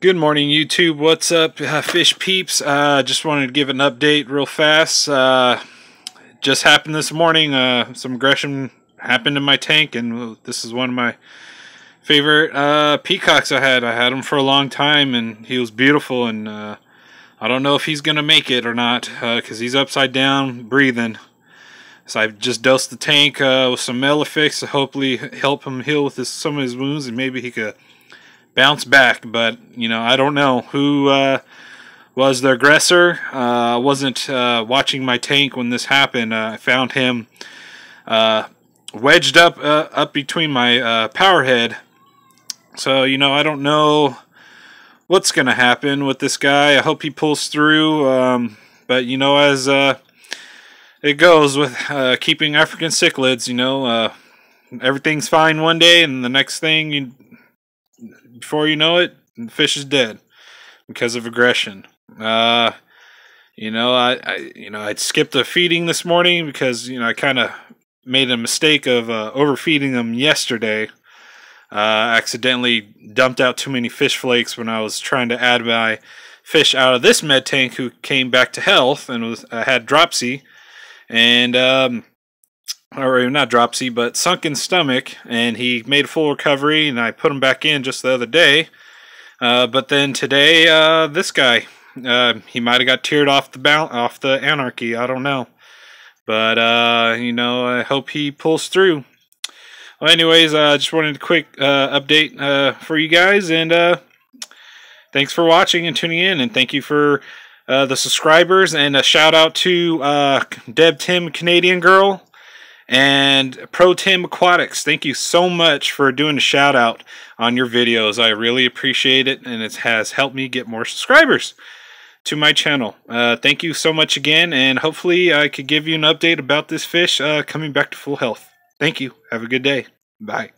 Good morning, YouTube. What's up, uh, fish peeps? Uh, just wanted to give an update real fast. Uh, just happened this morning. Uh, some aggression happened in my tank, and this is one of my favorite uh, peacocks I had. I had him for a long time, and he was beautiful. And uh, I don't know if he's gonna make it or not, because he's upside down, breathing. So I've just dosed the tank with some Melafix to hopefully help him heal with his, some of his wounds, and maybe he could bounce back. But you know, I don't know who uh, was the aggressor. I uh, wasn't uh, watching my tank when this happened. Uh, I found him uh, wedged up up between my power head. So you know, I don't know what's gonna happen with this guy. I hope he pulls through. Um, but you know, as it goes with keeping African cichlids, you know everything's fine one day and the next thing you before you know it, the fish is dead because of aggression. Uh, you know, I, I you know I'd skipped the feeding this morning because you know I kind of made a mistake of uh, overfeeding them yesterday. Uh, accidentally dumped out too many fish flakes when I was trying to add my fish out of this med tank who came back to health and was uh, had dropsy and um, or not dropsy, but sunken stomach, and he made a full recovery, and I put him back in just the other day. Uh, but then today, uh, this guy, uh, he might have got teared off the off the anarchy. I don't know, but uh, you know, I hope he pulls through. Well, anyways, I uh, just wanted a quick uh, update for you guys, and thanks for watching and tuning in, and thank you for the subscribers, and a shout out to Deb Tim Canadian Girl and Pro Tim Aquatics. Thank you so much for doing a shout out on your videos. I really appreciate it, and it has helped me get more subscribers to my channel. Uh, thank you so much again, and hopefully I could give you an update about this fish uh, coming back to full health. Thank you. Have a good day. Bye.